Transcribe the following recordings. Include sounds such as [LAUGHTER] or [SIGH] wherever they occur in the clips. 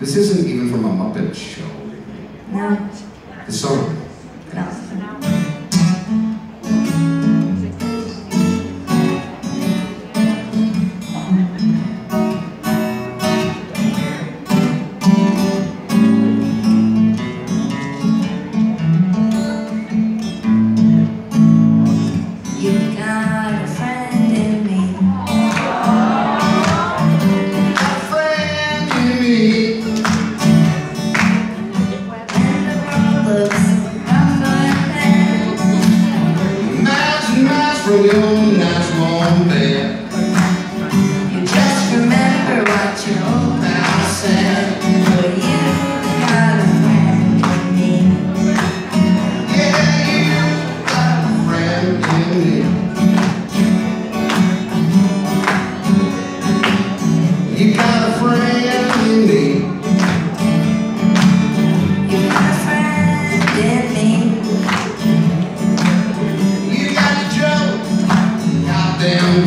This isn't even from a Muppet show. No, The song. You just remember what your old pal said. But you've got a friend in me. Yeah, you got a friend in me. You got a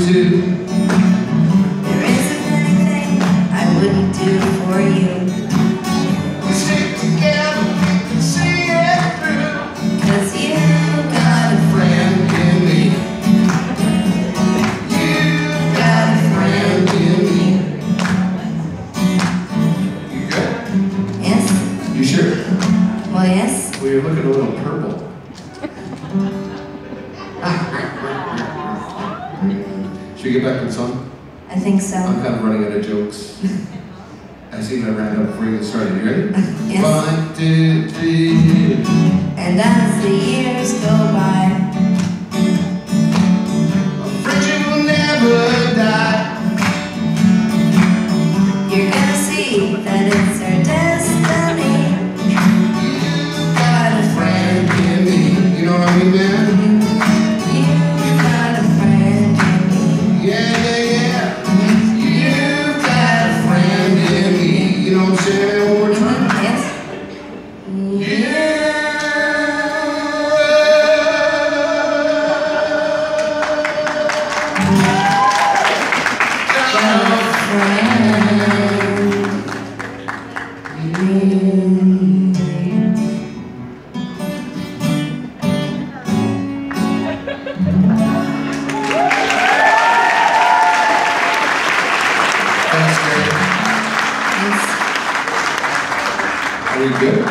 too. There isn't anything I wouldn't do for you. We stick together, we can see it through. Cause you got a friend. Friend in me. You got a friend in me. You good? Yes? You sure? Well, yes. Well, you're looking a little purple. [LAUGHS] Should we get back to the song? I think so. I'm kind of running out of jokes. [LAUGHS] I see I ran out before you started. You ready? [LAUGHS] Yes. One, two, three. And as the years go by, Are we good?